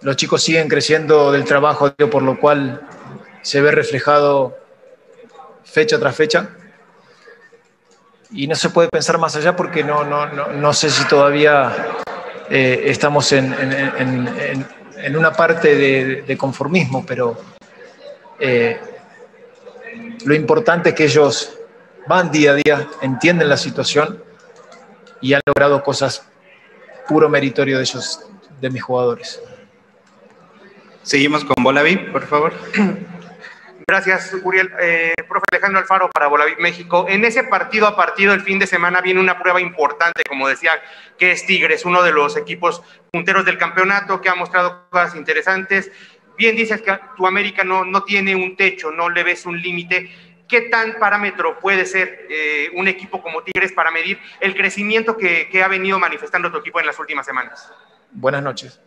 los chicos siguen creciendo del trabajo, por lo cual se ve reflejado fecha tras fecha. Y no se puede pensar más allá porque no, no, no, sé si todavía eh, estamos en, en, una parte de, conformismo, pero eh, lo importante es que ellos van día a día, entienden la situación y han logrado cosas puro meritorio de ellos, de mis jugadores. Seguimos con Bolaví, por favor. Gracias, Uriel. Eh, profe Alejandro Alfaro para Bolaví México. En ese partido a partido, el fin de semana, viene una prueba importante, como decía, que es Tigres, uno de los equipos punteros del campeonato, que ha mostrado cosas interesantes. Bien dices que tu América no, no tiene un techo, no le ves un límite. ¿Qué tan parámetro puede ser eh, un equipo como Tigres para medir el crecimiento que, ha venido manifestando tu equipo en las últimas semanas? Buenas noches.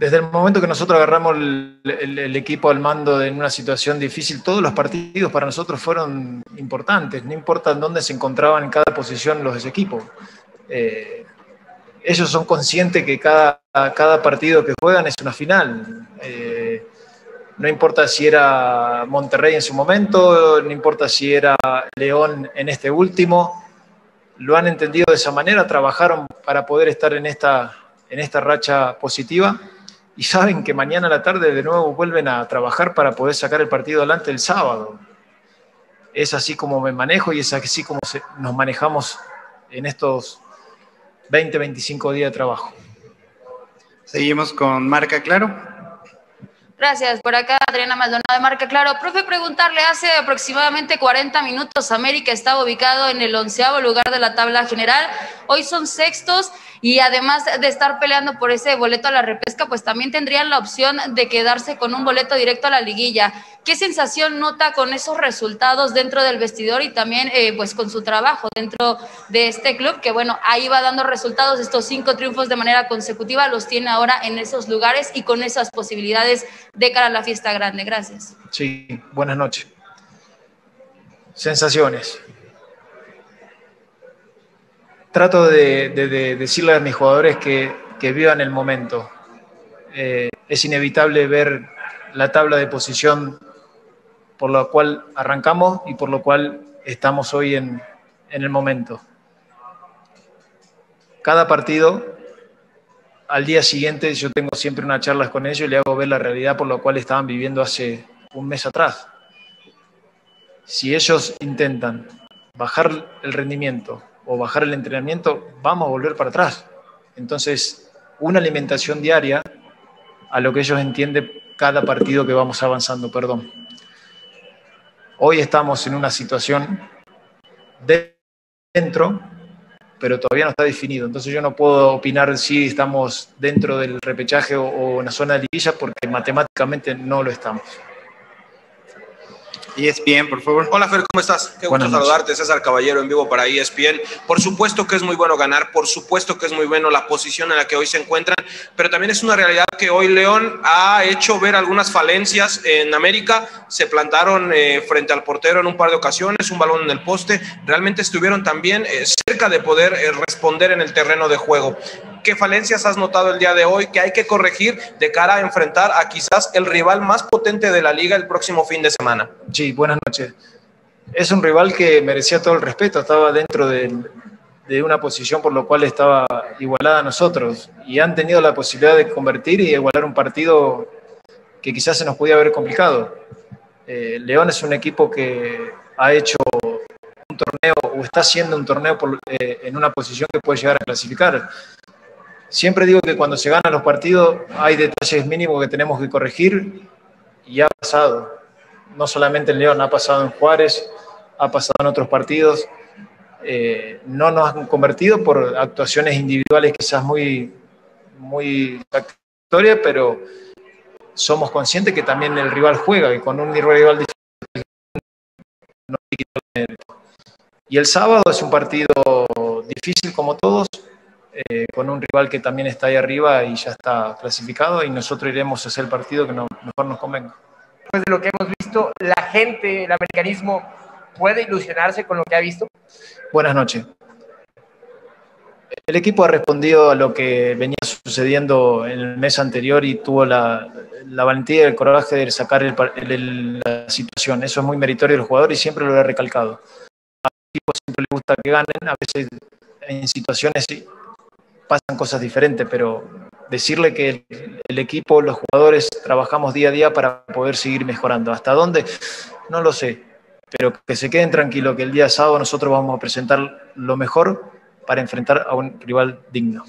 Desde el momento que nosotros agarramos el, equipo al mando en una situación difícil, todos los partidos para nosotros fueron importantes, no importa dónde se encontraban en cada posición los equipos. Eh, ellos son conscientes que cada, partido que juegan es una final. Eh, no importa si era Monterrey en su momento, no importa si era León en este último, lo han entendido de esa manera, trabajaron para poder estar en esta, en esta racha positiva y saben que mañana a la tarde de nuevo vuelven a trabajar para poder sacar el partido adelante el sábado. Es así como me manejo y es así como nos manejamos en estos 20, 25 días de trabajo. Seguimos con Marca Claro. Gracias. Por acá Adriana Maldonado de Marca Claro. Profe, preguntarle, hace aproximadamente 40 minutos América estaba ubicado en el onceavo lugar de la tabla general. Hoy son sextos y además de estar peleando por ese boleto a la repesca, pues también tendrían la opción de quedarse con un boleto directo a la liguilla. ¿Qué sensación nota con esos resultados dentro del vestidor y también eh, pues con su trabajo dentro de este club? Que bueno, ahí va dando resultados, estos cinco triunfos de manera consecutiva los tiene ahora en esos lugares y con esas posibilidades de cara a la fiesta grande. Gracias. Sí, buenas noches. Sensaciones. Trato de, decirle a mis jugadores que, vivan el momento. Eh, es inevitable ver la tabla de posición por la cual arrancamos y por lo cual estamos hoy en, en el momento. Cada partido al día siguiente yo tengo siempre unas charlas con ellos y le hago ver la realidad por la cual estaban viviendo hace un mes atrás. Si ellos intentan bajar el rendimiento o bajar el entrenamiento, vamos a volver para atrás. Entonces, una alimentación diaria a lo que ellos entienden cada partido que vamos avanzando, perdón. Hoy estamos en una situación dentro pero todavía no está definido. Entonces yo no puedo opinar si estamos dentro del repechaje o, en la zona de liguilla porque matemáticamente no lo estamos. ESPN, por favor. Hola Fer, ¿cómo estás? Qué gusto saludarte, César Caballero en vivo para ESPN. Por supuesto que es muy bueno ganar, por supuesto que es muy bueno la posición en la que hoy se encuentran, pero también es una realidad que hoy León ha hecho ver algunas falencias en América. Se plantaron eh, frente al portero en un par de ocasiones, un balón en el poste. Realmente estuvieron también eh, cerca de poder eh, responder en el terreno de juego. ¿Qué falencias has notado el día de hoy que hay que corregir de cara a enfrentar a quizás el rival más potente de la liga el próximo fin de semana? Sí, buenas noches. Es un rival que merecía todo el respeto, estaba dentro de, una posición por lo cual estaba igualada a nosotros y han tenido la posibilidad de convertir y igualar un partido que quizás se nos podía haber complicado. Eh, León es un equipo que ha hecho un torneo o está haciendo un torneo eh, en una posición que puede llegar a clasificar. Siempre digo que cuando se ganan los partidos hay detalles mínimos que tenemos que corregir y ha pasado. No solamente en León, ha pasado en Juárez, ha pasado en otros partidos. Eh, no nos han convertido por actuaciones individuales quizás muy, muy satisfactorias, pero somos conscientes que también el rival juega y con un rival no Y el sábado es un partido difícil como todos, eh, con un rival que también está ahí arriba y ya está clasificado y nosotros iremos a hacer el partido que mejor nos convenga. Después de lo que hemos visto, la gente, el americanismo, puede ilusionarse con lo que ha visto. Buenas noches. el equipo ha respondido a lo que venía sucediendo en el mes anterior y tuvo la, valentía y el coraje de sacar la situación. Eso es muy meritorio del jugador y siempre lo he recalcado. A equipo siempre le gusta que ganen, a veces en situaciones pasan cosas diferentes, pero decirle que el, equipo, los jugadores, trabajamos día a día para poder seguir mejorando. ¿Hasta dónde? No lo sé, pero que se queden tranquilos que el día sábado nosotros vamos a presentar lo mejor para enfrentar a un rival digno.